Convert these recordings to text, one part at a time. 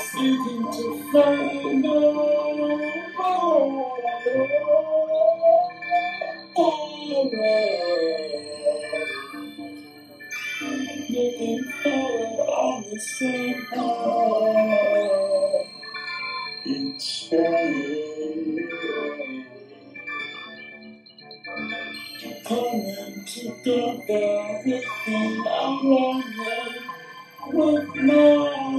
seeking to find a out. Looking forward on the same path. Inspired. Coming together with the irony, with my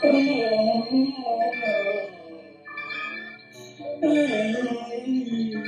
Thank you.